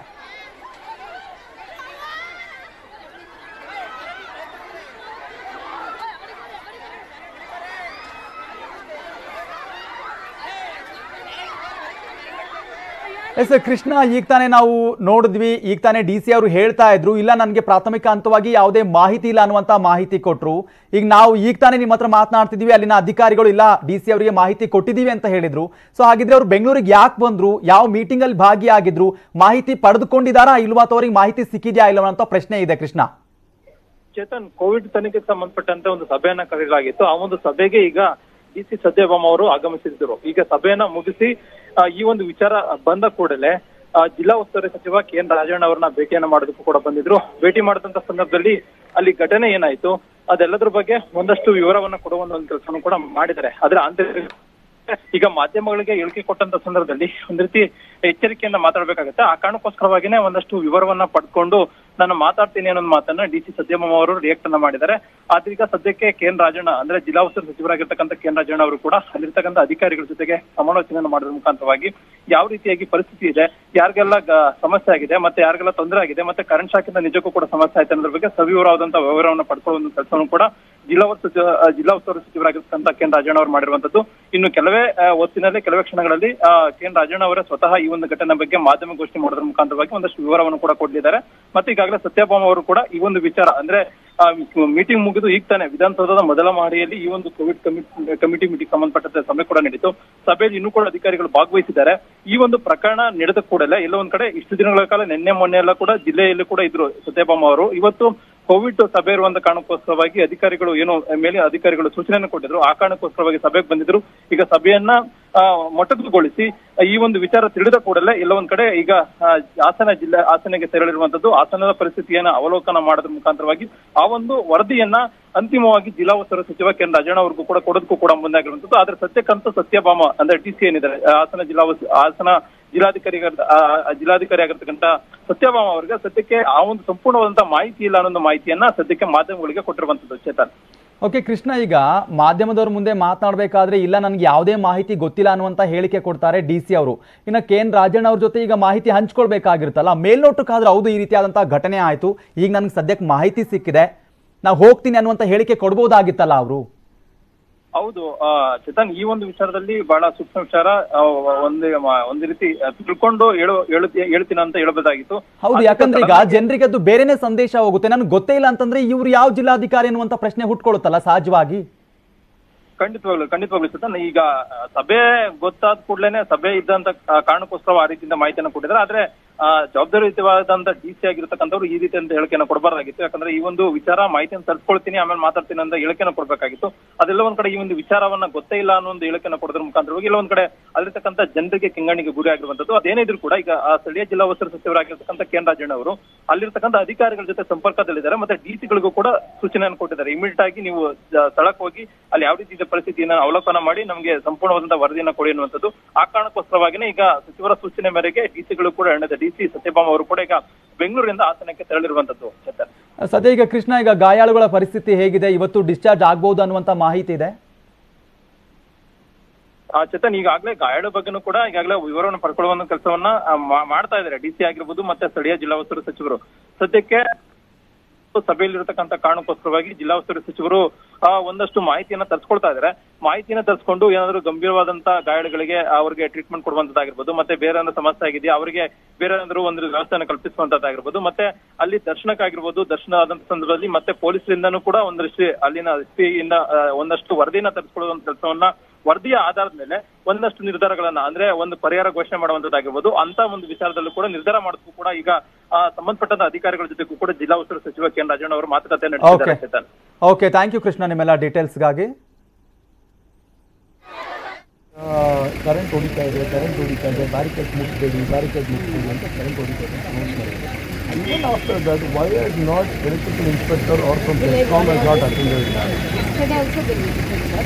ಎಸ್ ಕೃಷ್ಣ, ಈಗ ತಾನೇ ನಾವು ನೋಡಿದ್ವಿ, ಈಗ ತಾನೇ ಡಿ ಸಿ ಅವರು ಹೇಳ್ತಾ ಇದ್ರು, ಇಲ್ಲ ನನಗೆ ಪ್ರಾಥಮಿಕ ಹಂತವಾಗಿ ಯಾವುದೇ ಮಾಹಿತಿ ಇಲ್ಲ ಅನ್ನುವಂಥ ಮಾಹಿತಿ ಕೊಟ್ಟರು ಈಗ ನಾವು ಈಗ ತಾನೇ ನಿಮ್ಮ ಹತ್ರ ಮಾತನಾಡ್ತಿದ್ದೀವಿ ಅಲ್ಲಿನ ಅಧಿಕಾರಿಗಳು ಇಲ್ಲ, ಡಿ ಸಿ ಅವರಿಗೆ ಮಾಹಿತಿ ಕೊಟ್ಟಿದ್ದೀವಿ ಅಂತ ಹೇಳಿದರು. ಸೊ ಹಾಗಿದ್ರೆ ಅವರು ಬೆಂಗಳೂರಿಗೆ ಯಾಕೆ ಬಂದರು, ಯಾವ ಮೀಟಿಂಗಲ್ಲಿ ಭಾಗಿಯಾಗಿದ್ರು, ಮಾಹಿತಿ ಪಡೆದುಕೊಂಡಿದ್ದಾರಾ, ಇಲ್ವಾ ಅಥವಾ ಮಾಹಿತಿ ಸಿಕ್ಕಿದೆಯಾ ಇಲ್ಲ ಅಂತ ಪ್ರಶ್ನೆ ಇದೆ, ಕೃಷ್ಣ. ಚೇತನ್, ಕೋವಿಡ್ ತನಿಖೆಗೆ ಸಂಬಂಧಪಟ್ಟಂತೆ ಒಂದು ಸಭೆಯನ್ನ ಕರೆಯಲಾಗಿತ್ತು. ಆ ಒಂದು ಸಭೆಗೆ ಈಗ ಡಿ ಸಿ ಸತ್ಯಭಾಮ ಅವರು ಆಗಮಿಸಿದ್ದರು. ಈಗ ಸಭೆಯನ್ನ ಮುಗಿಸಿ ಈ ಒಂದು ವಿಚಾರ ಬಂದ ಕೂಡಲೇ ಜಿಲ್ಲಾ ಉಸ್ತುವಾರಿ ಸಚಿವ ಕೆ ಎನ್ ರಾಜಣ್ಣ ಅವರನ್ನ ಭೇಟಿಯನ್ನ ಮಾಡೋದಕ್ಕೂ ಕೂಡ ಬಂದಿದ್ರು. ಭೇಟಿ ಮಾಡಿದಂತ ಸಂದರ್ಭದಲ್ಲಿ ಅಲ್ಲಿ ಘಟನೆ ಏನಾಯ್ತು, ಅದೆಲ್ಲದ್ರ ಬಗ್ಗೆ ಒಂದಷ್ಟು ವಿವರವನ್ನ ಕೊಡುವ ಒಂದು ಕೆಲಸವನ್ನು ಕೂಡ ಮಾಡಿದ್ದಾರೆ. ಆದ್ರೆ ಆಂತರಿಕ ಈಗ ಮಾಧ್ಯಮಗಳಿಗೆ ಹೇಳಿಕೆ ಕೊಟ್ಟಂತ ಸಂದರ್ಭದಲ್ಲಿ ಒಂದ್ ರೀತಿ ಎಚ್ಚರಿಕೆಯಿಂದ ಮಾತಾಡ್ಬೇಕಾಗತ್ತೆ. ಆ ಕಾರಣಕ್ಕೋಸ್ಕರವಾಗಿನೇ ಒಂದಷ್ಟು ವಿವರವನ್ನ ಪಡ್ಕೊಂಡು ನಾನು ಮಾತಾಡ್ತೀನಿ ಅನ್ನೋ ಮಾತನ್ನ ಡಿ ಸಿ ಸದ್ಯಮ್ಮ ಅವರು ರಿಯಾಕ್ಟ್ ಅನ್ನ ಮಾಡಿದ್ದಾರೆ. ಆದ್ರೀಗ ಈಗ ಸದ್ಯಕ್ಕೆ ಕೆ ಎನ್ ರಾಜಣ್ಣ ಅಂದ್ರೆ ಜಿಲ್ಲಾ ಉಸ್ತುವಾರಿ ಸಚಿವರಾಗಿರ್ತಕ್ಕಂಥ ಕೆ ಎನ್ ರಾಜಣ್ಣ ಅವರು ಕೂಡ ಅಲ್ಲಿರ್ತಕ್ಕಂಥ ಅಧಿಕಾರಿಗಳ ಜೊತೆಗೆ ಸಮಾಲೋಚನೆಯನ್ನು ಮಾಡೋದ್ರ ಮುಖಾಂತರವಾಗಿ ಯಾವ ರೀತಿಯಾಗಿ ಪರಿಸ್ಥಿತಿ ಇದೆ ಯಾರಿಗೆಲ್ಲ ಸಮಸ್ಯೆ ಆಗಿದೆ ಮತ್ತೆ ಯಾರಿಗೆಲ್ಲ ತೊಂದರೆ ಆಗಿದೆ ಮತ್ತೆ ಕರೆಂಟ್ ಶಾಕಿಂದ ನಿಜಕ್ಕೂ ಕೂಡ ಸಮಸ್ಯೆ ಆಯ್ತು ಅನ್ನೋದ್ರ ಬಗ್ಗೆ ಸವಿವರವಾದಂತಹ ವಿವರವನ್ನು ಪಡ್ಕೊಳ್ಳುವಂತ ಕೆಲಸವನ್ನು ಕೂಡ ಜಿಲ್ಲಾ ಉಸ್ತು ಜಿಲ್ಲಾ ಉಸ್ತುವಾರಿ ಸಚಿವರಾಗಿರ್ತಕ್ಕಂಥ ಕೆ ಎನ್ ರಾಜಣ್ಣ ಅವರು ಮಾಡಿರುವಂತದ್ದು ಇನ್ನು ಕೆಲವೇ ಹೊತ್ತಿನಲ್ಲಿ ಕೆಲವೇ ಕ್ಷಣಗಳಲ್ಲಿ ಆ, ಕೆ ಎನ್ ರಾಜಣ್ಣ ಅವರೇ ಸ್ವತಃ ಈ ಒಂದು ಘಟನೆ ಬಗ್ಗೆ ಮಾಧ್ಯಮ ಗೋಷ್ಠಿ ಮಾಡೋದ್ರ ಮುಖಾಂತರವಾಗಿ ಒಂದಷ್ಟು ವಿವರವನ್ನು ಕೂಡ ಕೊಟ್ಟಿದ್ದಾರೆ ಮತ್ತೆ ಈಗಾಗಲೇ ಸತ್ಯಭಾಮ ಅವರು ಕೂಡ ಈ ಒಂದು ವಿಚಾರ, ಅಂದ್ರೆ ಮೀಟಿಂಗ್ ಮುಗಿದು ಈಗ ತಾನೆ ವಿಧಾನಸೌಧದ ಮೊದಲ ಮಹಡಿಯಲ್ಲಿ ಈ ಒಂದು ಕೋವಿಡ್ ಕಮಿಟಿ ಮೀಟಿಂಗ್ ಸಂಬಂಧಪಟ್ಟಂತೆ ಸಭೆ ಕೂಡ ನಡೀತು. ಸಭೆಯಲ್ಲಿ ಇನ್ನೂ ಕೂಡ ಅಧಿಕಾರಿಗಳು ಭಾಗವಹಿಸಿದ್ದಾರೆ. ಈ ಒಂದು ಪ್ರಕರಣ ನಡೆದ ಕೂಡಲೇ ಎಲ್ಲ ಒಂದ್ ಕಡೆ ಇಷ್ಟು ದಿನಗಳ ಕಾಲ, ನಿನ್ನೆ, ಮೊನ್ನೆ ಎಲ್ಲ ಕೂಡ ಜಿಲ್ಲೆಯಲ್ಲಿ ಕೂಡ ಇದ್ರು ಸತ್ಯಭಾಮ ಅವರು. ಇವತ್ತು ಕೋವಿಡ್ ಸಭೆ ಇರುವಂತ ಕಾರಣಕ್ಕೋಸ್ಕರವಾಗಿ ಅಧಿಕಾರಿಗಳು ಏನು ಮೇಲೆ ಅಧಿಕಾರಿಗಳು ಸೂಚನೆಯನ್ನು ಕೊಟ್ಟಿದ್ರು. ಆ ಕಾರಣಕ್ಕೋಸ್ಕರವಾಗಿ ಸಭೆಗೆ ಬಂದಿದ್ರು. ಈಗ ಸಭೆಯನ್ನ ಮೊಟಕುಗೊಳಿಸಿ, ಈ ಒಂದು ವಿಚಾರ ತಿಳಿದ ಕೂಡಲೇ ಎಲ್ಲ ಒಂದ್ ಕಡೆ ಈಗ ಹಾಸನ ಜಿಲ್ಲೆ ಹಾಸನಗೆ ತೆರಳಿರುವಂತದ್ದು ಹಾಸನದ ಪರಿಸ್ಥಿತಿಯನ್ನ ಅವಲೋಕನ ಮಾಡೋದ್ರ ಮುಖಾಂತರವಾಗಿ ಆ ಒಂದು ವರದಿಯನ್ನ ಅಂತಿಮವಾಗಿ ಜಿಲ್ಲಾ ಉಸ್ತುವಾರಿ ಸಚಿವ ಕೆನ್ ರಾಜಣ್ಣ ಅವ್ರಿಗೂ ಕೂಡ ಕೊಡೋದಕ್ಕೂ ಕೂಡ ಮುಂದಾಗಿರುವಂತದ್ದು ಆದ್ರೆ ಸತ್ಯಕ್ಕಂತ ಸತ್ಯಭಾಮ ಅಂದ್ರೆ ಟಿ ಸಿ ಏನಿದ್ದಾರೆ ಹಾಸನ ಜಿಲ್ಲಾ ಹಾಸನ ಜಿಲ್ಲಾಧಿಕಾರಿ ಜಿಲ್ಲಾಧಿಕಾರಿ ಆಗಿರ್ತಕ್ಕಂಥ ಸತ್ಯಭಾಮ ಅವರಿಗೆ ಸದ್ಯಕ್ಕೆ ಆ ಒಂದು ಸಂಪೂರ್ಣವಾದಂತಹ ಮಾಹಿತಿ ಇಲ್ಲ ಅನ್ನೋ ಮಾಹಿತಿಯನ್ನ ಸದ್ಯಕ್ಕೆ ಮಾಧ್ಯಮಗಳಿಗೆ ಕೊಟ್ಟಿರುವಂತದ್ದು ಚೇತನ್. ಓಕೆ ಕೃಷ್ಣ, ಈಗ ಮಾಧ್ಯಮದವ್ರ ಮುಂದೆ ಮಾತನಾಡಬೇಕಾದ್ರೆ ಇಲ್ಲ, ನನಗೆ ಯಾವುದೇ ಮಾಹಿತಿ ಗೊತ್ತಿಲ್ಲ ಅನ್ನುವಂಥ ಹೇಳಿಕೆ ಕೊಡ್ತಾರೆ ಡಿ ಸಿ ಅವರು. ಇನ್ನು ಕೆ ಎನ್ ರಾಜಣ್ಣ ಅವ್ರ ಜೊತೆ ಈಗ ಮಾಹಿತಿ ಹಂಚ್ಕೊಳ್ಬೇಕಾಗಿರುತ್ತಲ್ಲ, ಮೇಲ್ನೋಟಕ್ಕಾದ್ರೆ ಹೌದು ಈ ರೀತಿಯಾದಂಥ ಘಟನೆ ಆಯಿತು. ಈಗ ನನಗೆ ಸದ್ಯಕ್ಕೆ ಮಾಹಿತಿ ಸಿಕ್ಕಿದೆ. ನಾವು ಹೋಗ್ತೀನಿ ಅನ್ನುವಂತ ಹೇಳಿಕೆ ಕೊಡ್ಬೋದಾಗಿತ್ತಲ್ಲ ಅವರು? ಹೌದು ಆ, ಚೇತನ್ ಈ ಒಂದು ವಿಚಾರದಲ್ಲಿ ಬಹಳ ಸೂಕ್ಷ್ಮ ವಿಚಾರ ಒಂದು ಒಂದು ರೀತಿ ತಿಳ್ಕೊಂಡು ಹೇಳು ಹೇಳು- ಹೇಳ್ತೀನಿ ಅಂತ ಹೇಳಬಹುದಾಗಿತ್ತು ಹೌದು ಯಾಕಂದ್ರೆ ಈಗ ಜನರಿಗೆ ಅದು ಬೇರೆನೆ ಸಂದೇಶ ಹೋಗುತ್ತೆ. ನನಗೆ ಗೊತ್ತೇ ಇಲ್ಲ ಅಂತಂದ್ರೆ ಇವ್ರು ಯಾವ ಜಿಲ್ಲಾಧಿಕಾರಿ ಅನ್ನುವಂತ ಪ್ರಶ್ನೆ ಹುಟ್ಕೊಳ್ಳುತ್ತಲ್ಲ ಸಹಜವಾಗಿ? ಖಂಡಿತವಾಗ್ಲು ಖಂಡಿತವಾಗ್ಲು ಚೇತನ್ ಈಗ ಸಭೆ ಗೊತ್ತಾದ ಕೂಡಲೇನೆ ಸಭೆ ಇದ್ದಂತ ಕಾರಣಕ್ಕೋಸ್ಕರ ಆ ರೀತಿಯಿಂದ ಮಾಹಿತಿಯನ್ನು ಕೊಟ್ಟಿದ್ದಾರೆ. ಆದ್ರೆ ಜವಾಬ್ದಾರಿಯುತವಾದಂತ ಡಿ ಸಿ ಆಗಿರ್ತಕ್ಕಂಥವ್ರು ಈ ರೀತಿ ಅಂತ ಹೇಳಿಕೆಯನ್ನು ಕೊಡಬಾರ್ದಾಗಿತ್ತು. ಯಾಕಂದ್ರೆ ಈ ಒಂದು ವಿಚಾರ ಮಾಹಿತಿಯನ್ನು ತರ್ಸ್ಕೊಳ್ತೀನಿ, ಆಮೇಲೆ ಮಾತಾಡ್ತೀನಿ ಅಂತ ಹೇಳಿಕೆಯನ್ನು ಕೊಡ್ಬೇಕಾಗಿತ್ತು. ಅದೆಲ್ಲ ಒಂದ್ ಕಡೆ ಈ ಒಂದು ವಿಚಾರವನ್ನ ಗೊತ್ತೇ ಇಲ್ಲ ಅನ್ನೋ ಒಂದು ಹೇಳಿಕೆಯನ್ನು ಕೊಡೋದ್ರ ಮುಖಾಂತರವಾಗಿ ಇಲ್ಲ ಒಂದ್ ಕಡೆ ಅಲ್ಲಿರ್ತಕ್ಕಂಥ ಜನರಿಗೆ ಕೆಂಗಣ್ಣಿಗೆ ಗುರಿ ಆಗಿರುವಂತದ್ದು ಅದೇನಿದ್ರು ಕೂಡ ಈಗ ಆ ಸ್ಥಳೀಯ ಜಿಲ್ಲಾ ವಸ್ತು ಸಚಿವರಾಗಿರ್ತಕ್ಕಂಥ ಕೆ ಎನ್ ರಾಜಣ್ಣ ಅವರು ಅಲ್ಲಿರ್ತಕ್ಕಂಥ ಅಧಿಕಾರಿಗಳ ಜೊತೆ ಸಂಪರ್ಕದಲ್ಲಿದ್ದಾರೆ, ಮತ್ತೆ ಡಿ ಸಿಗಳಿಗೂ ಕೂಡ ಸೂಚನೆಯನ್ನು ಕೊಟ್ಟಿದ್ದಾರೆ. ಇಮಿಡಿಯೇಟ್ ಆಗಿ ನೀವು ಸ್ಥಳಕ್ಕೆ ಹೋಗಿ ಅಲ್ಲಿ ಯಾವ ರೀತಿ ಪರಿಸ್ಥಿತಿಯನ್ನು ಅವಲೋಕನ ಮಾಡಿ ನಮಗೆ ಸಂಪೂರ್ಣವಾದಂತಹ ವರದಿಯನ್ನು ಕೊಡಿ ಅನ್ನುವಂಥದ್ದು, ಆ ಕಾರಣಕ್ಕೋಸ್ಕರವಾಗಿನೇ ಈಗ ಸಚಿವರ ಸೂಚನೆ ಮೇರೆಗೆ ಡಿ ಸಿಗಳು ಕೂಡ ಎಣ್ಣದ ಡಿ ಸಿ ಸತ್ಯಭಾಮ ಅವರು ಕೂಡ ಈಗ ಬೆಂಗಳೂರಿಂದ ಹಾಸನಕ್ಕೆ ತೆರಳಿರುವಂತದ್ದು ಸದ್ಯ ಈಗ ಕೃಷ್ಣ ಈಗ ಗಾಯಾಳುಗಳ ಪರಿಸ್ಥಿತಿ ಹೇಗಿದೆ? ಇವತ್ತು ಡಿಸ್ಚಾರ್ಜ್ ಆಗಬಹುದು ಅನ್ನುವಂತ ಮಾಹಿತಿ ಇದೆ? ಆ ಚೇತನ್ ಈಗಾಗಲೇ ಗಾಯಾಳು ಬಗ್ಗೆನೂ ಕೂಡ ಈಗಾಗಲೇ ವಿವರವನ್ನು ಪಡ್ಕೊಳ್ಳುವ ಕೆಲಸವನ್ನ ಮಾಡ್ತಾ ಇದ್ದಾರೆ. ಡಿಸಿ ಆಗಿರ್ಬೋದು ಮತ್ತೆ ಸ್ಥಳೀಯ ಜಿಲ್ಲಾ ಉಸ್ತುವಾರಿ ಸಚಿವರು. ಸದ್ಯಕ್ಕೆ ಸಭೆಯಲ್ಲಿರತಕ್ಕಂತ ಕಾರಣಕ್ಕೋಸ್ಕರವಾಗಿ ಜಿಲ್ಲಾ ಉಸ್ತುವಾರಿ ಸಚಿವರು ಒಂದಷ್ಟು ಮಾಹಿತಿಯನ್ನ ತರಿಸ್ಕೊಳ್ತಾ ಇದ್ದಾರೆ ಮಾಹಿತಿಯನ್ನ ತರಿಸ್ಕೊಂಡು ಏನಾದ್ರು ಗಂಭೀರವಾದಂತ ಗಾಯಗಳಿಗೆ ಅವರಿಗೆ ಟ್ರೀಟ್ಮೆಂಟ್ ಕೊಡುವಂತದ್ದಾಗಿರ್ಬೋದು, ಮತ್ತೆ ಬೇರೆ ಏನಾದ್ರು ಸಮಸ್ಯೆ ಆಗಿದೆಯಾ, ಅವರಿಗೆ ಬೇರೆ ಏನಾದ್ರು ಒಂದು ವ್ಯವಸ್ಥೆಯನ್ನು ಕಲ್ಪಿಸುವಂತದ್ದಾಗಿರ್ಬೋದು, ಮತ್ತೆ ಅಲ್ಲಿ ದರ್ಶನಕ್ಕಾಗಿರ್ಬೋದು, ದರ್ಶನ ಆದಂತ ಸಂದರ್ಭದಲ್ಲಿ ಮತ್ತೆ ಪೊಲೀಸರಿಂದನೂ ಕೂಡ ಒಂದಷ್ಟು ಅಲ್ಲಿನ ಎಸ್ ಒಂದಷ್ಟು ವರದಿಯನ್ನ ತರಿಸ್ಕೊಳ್ಳುವಂತ ಕೆಲಸವನ್ನ ವರದಿಯ ಆಧಾರದ ಮೇಲೆ ಒಂದಷ್ಟು ನಿರ್ಧಾರಗಳನ್ನ ಅಂದ್ರೆ ಒಂದು ಪರಿಹಾರ ಘೋಷಣೆ ಮಾಡುವಂತದ್ದಾಗಿರ್ಬೋದು ಅಂತ ಒಂದು ವಿಚಾರದಲ್ಲೂ ಕೂಡ ನಿರ್ಧಾರ ಮಾಡೋದಕ್ಕೂ ಕೂಡ ಈಗ ಸಂಬಂಧಪಟ್ಟಂತ ಅಧಿಕಾರಿಗಳ ಜೊತೆಗೂ ಕೂಡ ಜಿಲ್ಲಾ ಉಸ್ತುವಾರಿ ಸಚಿವ ಕೆ ಎನ್ ರಾಜಣ್ಣ ಅವರು ಮಾತುಕತೆ ನಡೆಸಿದ್ದಾರೆ ಓಕೆ ಥ್ಯಾಂಕ್ ಯು ಕೃಷ್ಣ ನಿಮ್ಮೆಲ್ಲ ಡೀಟೇಲ್ಸ್ಗಾಗಿ ಕರೆಂಟ್ ಹೊಡಿತಾ ಇದೆ ಕರೆಂಟ್ ಹೊಡಿತಾ ಇದೆ ಬ್ಯಾರಿಕೇಡ್ ಮುಚ್ಚಬೇಡಿ ಬ್ಯಾರಿಕೇಡ್ ಮುಚ್ಚಬೇಡಿ ಅಂತ ಕರೆಂಟ್ ಹೊಡಿತಾ ಇದೆ ಅನೌನ್ಸ್ ಮಾಡಿದ್ದಾರೆ And then after that, why has not electrical inspector or from Tescom has not attended?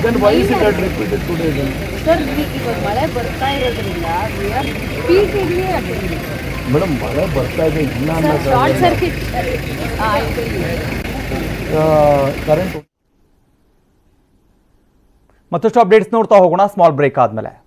Then why is it that repeated today then? Sir ಇವಾಗ ಮಳೆ ಬರ್ತಾ ಇರೋದ್ರಿಂದ ಸ್ಪೀಡ್ಲಿ ಮೇಡಮ್ ಮಳೆ ಬರ್ತಾ ಇದೆ ಇಲ್ಲ ಶಾರ್ಟ್ ಸರ್ಕ್ಯೂಟ್ ಮತ್ತಷ್ಟು ಅಪ್ಡೇಟ್ಸ್ ನೋಡ್ತಾ ಹೋಗೋಣ. ಸ್ಮಾಲ್ ಬ್ರೇಕ್ ಆದ್ಮೇಲೆ.